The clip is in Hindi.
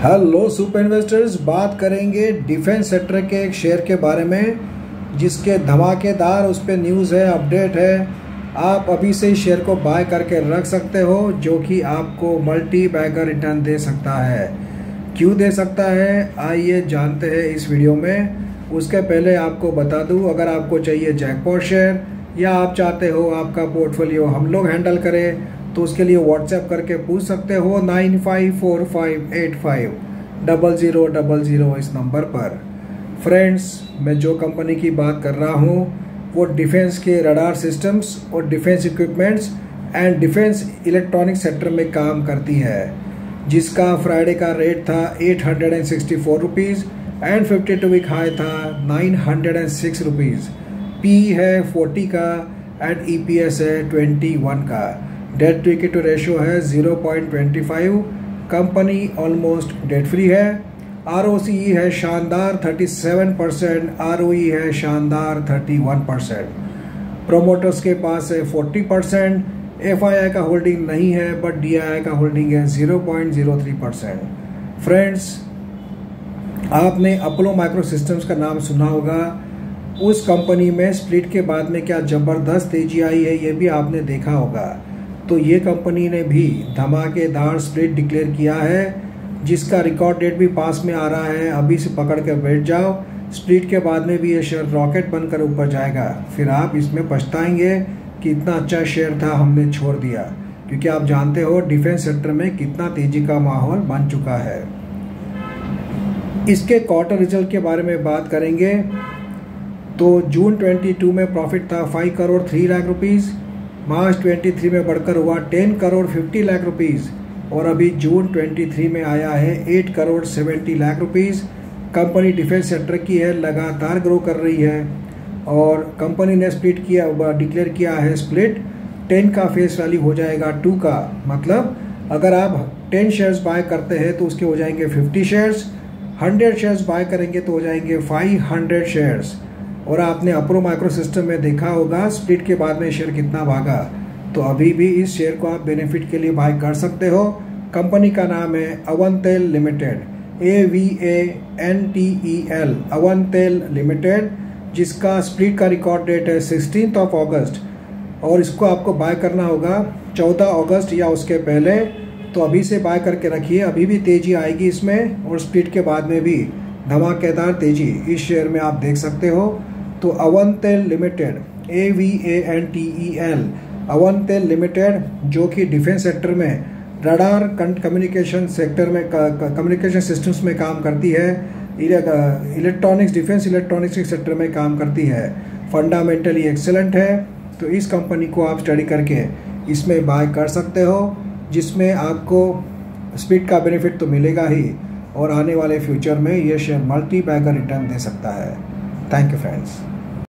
हेलो सुपर इन्वेस्टर्स बात करेंगे डिफेंस सेक्टर के एक शेयर के बारे में, जिसके धमाकेदार उस पर न्यूज़ है अपडेट है। आप अभी से इस शेयर को बाय करके रख सकते हो, जो कि आपको मल्टी बैगर रिटर्न दे सकता है। क्यों दे सकता है? आइए जानते हैं इस वीडियो में। उसके पहले आपको बता दूँ, अगर आपको चाहिए जैकपॉट शेयर या आप चाहते हो आपका पोर्टफोलियो हम लोग हैंडल करें तो उसके लिए व्हाट्सएप करके पूछ सकते हो nine five four five eight five double zero double zero इस नंबर पर। फ्रेंड्स मैं जो कंपनी की बात कर रहा हूँ, वो डिफेंस के रडार सिस्टम्स और defence equipments and defence electronic sector में काम करती है, जिसका फ्राइडे का रेट था eight hundred and sixty four rupees and fifty two week high था nine hundred and six rupees P है फोर्टी का एंड ई पी एस है ट्वेंटी वन का। डेट टू इक्विटी रेशियो है 0.25 कंपनी ऑलमोस्ट डेट फ्री है। आर है शानदार 37 परसेंट आरओई है शानदार 31 परसेंट प्रोमोटर्स के पास है 40 परसेंट एफआईआई का होल्डिंग नहीं है बट डीआईआई का होल्डिंग है 0.03 परसेंट फ्रेंड्स आपने अपोलो माइक्रो सिस्टम्स का नाम सुना होगा। उस कंपनी में स्प्लिट के बाद में क्या ज़बरदस्त तेज़ी आई है, ये भी आपने देखा होगा। तो ये कंपनी ने भी धमाकेदार स्प्लिट डिक्लेयर किया है, जिसका रिकॉर्ड डेट भी पास में आ रहा है। अभी से पकड़ कर बैठ जाओ। स्प्लिट के बाद में भी ये शेयर रॉकेट बनकर ऊपर जाएगा। फिर आप इसमें पछताएँगे कि इतना अच्छा शेयर था, हमने छोड़ दिया। क्योंकि आप जानते हो, डिफेंस सेक्टर में कितना तेज़ी का माहौल बन चुका है। इसके क्वार्टर रिज़ल्ट के बारे में बात करेंगे। तो जून 22 में प्रॉफिट था 5 करोड़ 3 लाख रुपीज़ मार्च 23 में बढ़कर हुआ 10 करोड़ 50 लाख रुपीस और अभी जून 23 में आया है 8 crore 70 lakh rupees. Company defence sector की है, लगातार ग्रो कर रही है और कंपनी ने स्प्लिट किया डिक्लेयर किया है स्प्लिट 10 का फेस वैल्यू हो जाएगा 2 का। मतलब अगर आप 10 शेयर्स बाय करते हैं तो उसके हो जाएँगे 50 शेयर्स 100 शेयर्स बाय करेंगे तो हो जाएँगे 500 शेयर्स और आपने अप्रो माइक्रो सिस्टम में देखा होगा स्प्लिट के बाद में शेयर कितना भागा। तो अभी भी इस शेयर को आप बेनिफिट के लिए बाय कर सकते हो। कंपनी का नाम है Avantel limited A V A N T E L Avantel limited जिसका स्प्लिट का रिकॉर्ड डेट है सिक्सटीन ऑफ़ अगस्त और इसको आपको बाय करना होगा 14 अगस्त या उसके पहले। तो अभी से बाय करके रखिए, अभी भी तेज़ी आएगी इसमें और स्प्लिट के बाद में भी। धमाकेदार तेज़ी इस शेयर में आप देख सकते हो। तो Avantel limited A V A N T E L Avantel limited, जो कि डिफेंस सेक्टर में, रडार कम्युनिकेशन सेक्टर में कम्युनिकेशन सिस्टम्स में काम करती है इलेक्ट्रॉनिक्स, डिफेंस इलेक्ट्रॉनिक्स के सेक्टर में काम करती है। फंडामेंटली एक्सेलेंट है तो इस कंपनी को आप स्टडी करके इसमें बाय कर सकते हो, जिसमें आपको स्पीड का बेनिफिट तो मिलेगा ही, और आने वाले फ्यूचर में ये शेयर मल्टी बैगर रिटर्न दे सकता है। Thank you friends.